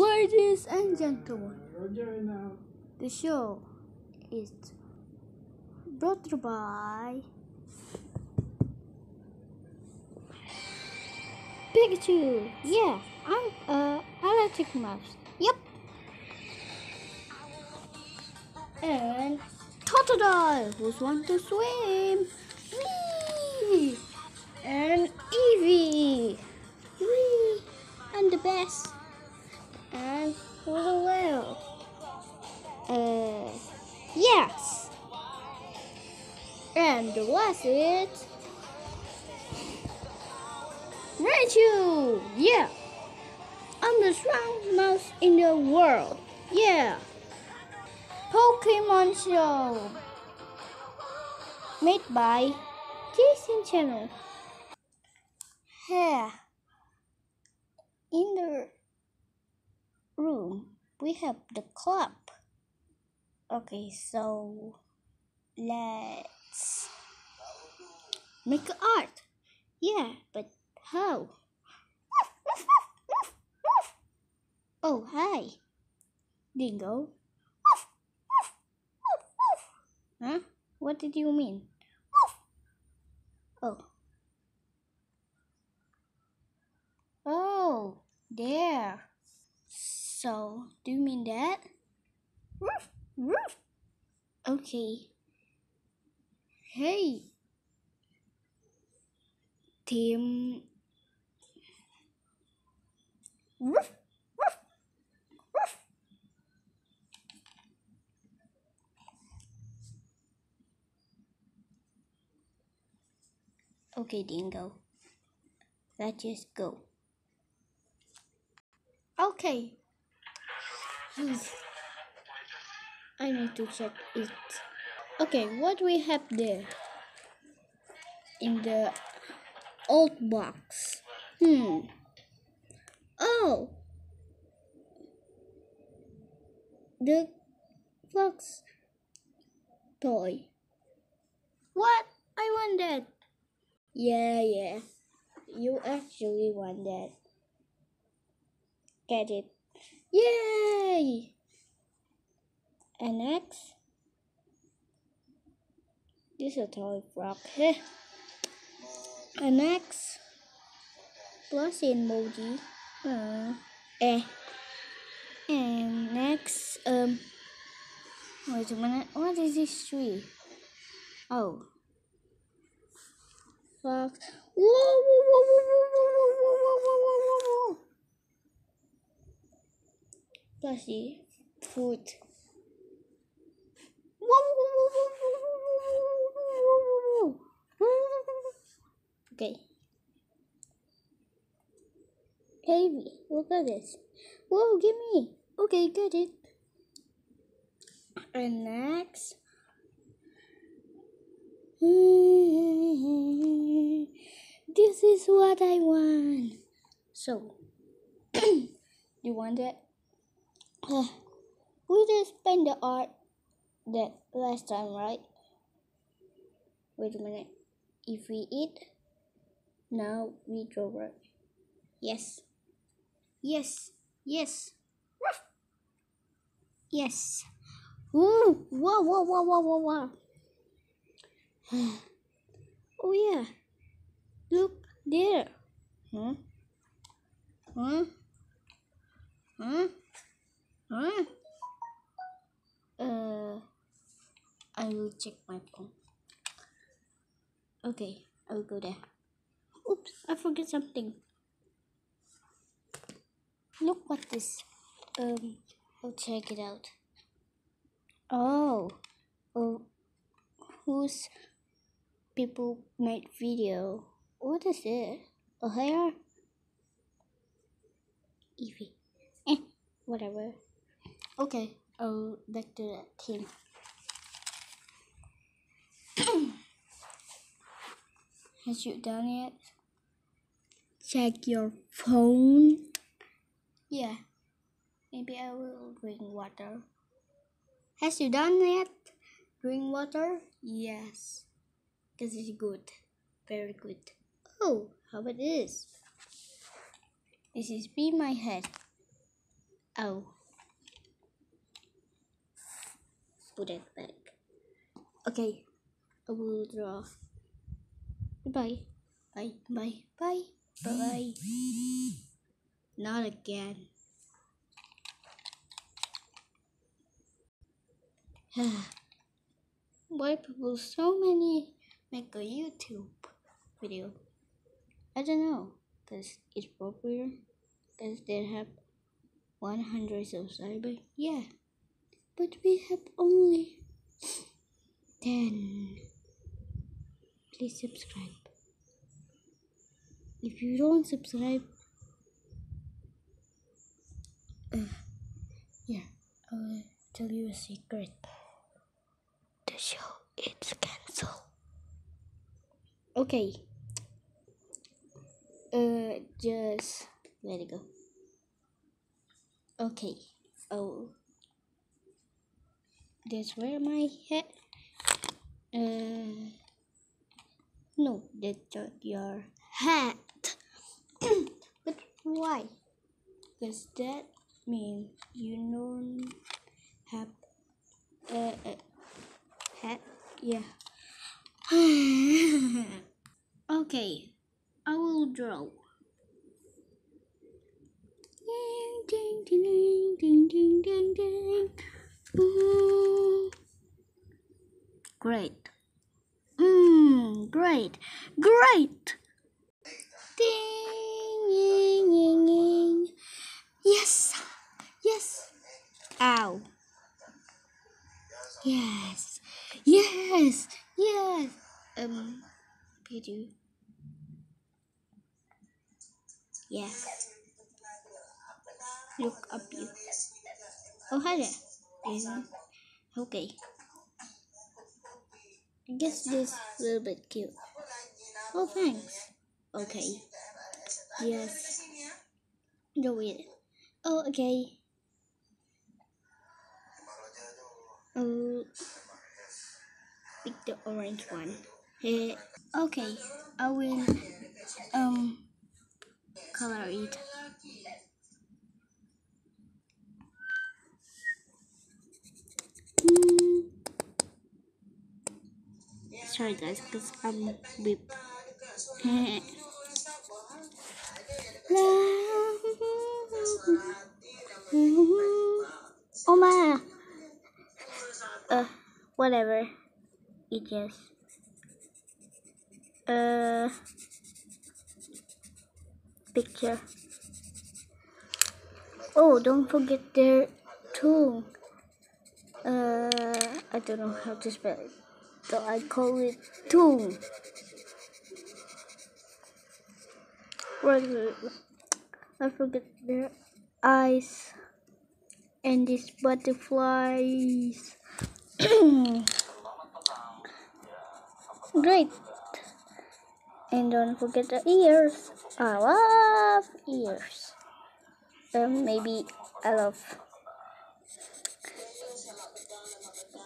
Ladies and gentlemen, the show is brought to you by Pikachu. Yeah, I'm a electric mouse. Yep. And Totodile, who's want to swim. Whee! And Eevee. Whee! I'm the best. And well, well. Uh, yes. And the it? Raichu. Yeah. I'm the strongest mouse in the world. Yeah. Pokemon Show. Made by Jason Channel. Here. In the room, we have the club. Okay, so let's make art. Yeah, but how? Oh, hi. Dingo. Huh? What did you mean? Oh. Oh, there. So, do you mean that? Roof, roof. Okay. Hey. Tim. Roof, roof, roof. Okay, Dingo. Let's just go. Okay. I need to check it. Okay, what we have there? In the old box. Hmm. Oh. The fox toy. What? I want that. Yeah, yeah. You actually want that. Get it. Yay! And next, this is a toy frog. and next, plus emoji. Uh, eh. And next, um, wait a minute. What is this tree? Oh, fox. Whoa, whoa, whoa, whoa, whoa, whoa, whoa, whoa, whoa, whoa, whoa. Plushie, food. Okay. Baby, look at this. Whoa, give me. Okay, get it. And next. This is what I want. So, you want that? Eh, we just spend the art that last time, right? Wait a minute. If we eat, now we draw right. Yes. Yes. Yes. Yes. Ooh! Whoa! Whoa! Whoa! Whoa! Whoa! Whoa! oh yeah. Look there. Huh? Huh? Huh? Huh? Uh, I will check my phone. Okay, I will go there. Oops, I forget something. Look what this. Um, I'll check it out. Oh, oh, whose people made video? What is it? A hair? Eevee. Eh, whatever. Okay, I'll back to the team. Has you done yet? Check your phone. Yeah, maybe I will drink water. Has you done yet? Drink water? Yes, this is good, very good. Oh, how about this? This is be my head. Oh. Put back. Okay. I will draw. Goodbye. Bye. Bye. Bye. Bye. Bye. Not again. Why people so many make a YouTube video? I don't know. Cause it's popular. Cause they have 100 subscribers. Yeah. But we have only 10. Please subscribe. If you don't subscribe, uh, yeah, I will tell you a secret. The show is cancelled. Okay. Uh, just let it go. Okay. Oh, that's where my head. Uh, no, that's not your hat. but why? does that mean you don't have a, a hat. Yeah. okay, I will draw. Ding ding ding ding ding ding ding. Ooh. Great. Mmm, great, great. Ding, ding, ding, ding. Yes, yes. Ow. Yes, yes, yes. Um, Peter. Yeah. Look up you. Oh, hi there. Mhm. Okay. I guess this a little bit cute. Oh, thanks. Okay. Yes. Do it. Oh, okay. Oh, pick the orange one. Eh, okay, I will um color it. Sorry guys, cause I'm whip. oh my. Uh, whatever. It just. Uh. Picture. Oh, don't forget their tongue. Uh, I don't know how to spell it. So I call it. Right, I forget their eyes and these butterflies. Great. And don't forget the ears. I love ears. Um, maybe I love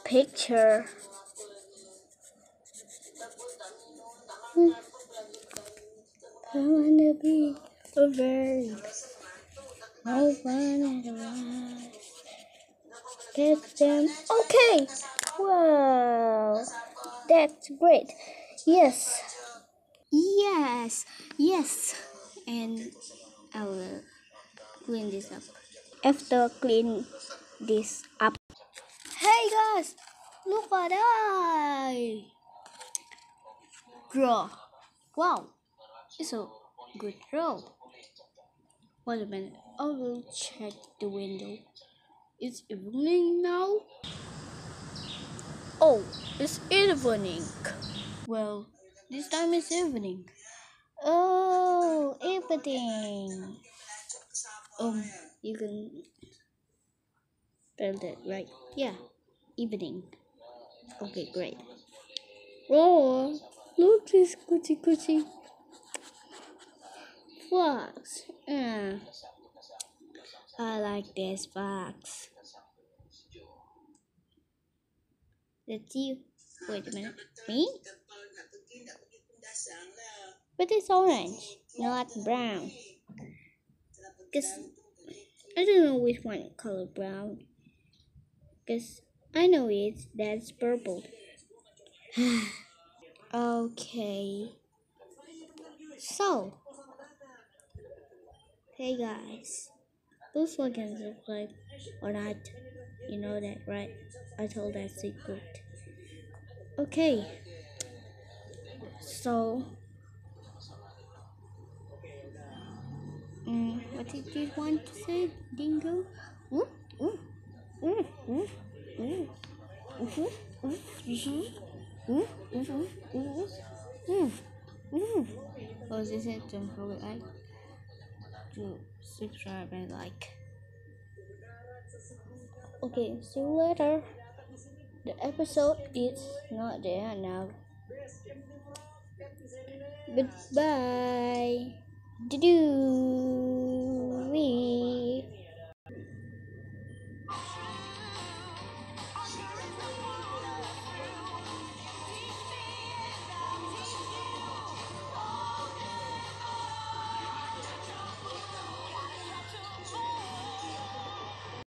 picture. Hmm. I wanna be a bird. I wanna rise. Catch them. Okay. Wow. That's great. Yes. Yes. Yes. And I will clean this up. After clean this up. Guys, look at I draw. Wow, it's a good draw. Wait a minute, I will check the window. It's evening now. Oh, it's evening. Well, this time is evening. Oh, evening. Um, you can spell that right. Yeah, evening. Okay, great. Oh, look this coochie coochie. Fox. Yeah. I like this fox. That's you. Wait a minute. Me? But it's orange, not brown. Cause I don't know which one color brown. Because I know it, that's purple. okay. So, hey guys, those organs look like or not. You know that, right? I told that secret. Okay. So, mm, what did you want to say, Dingo? Ooh, ooh, ooh, ooh, ooh. Oh, this it? Don't forget like to subscribe and like. Okay, see you later. The episode is not there now. Goodbye. Do we?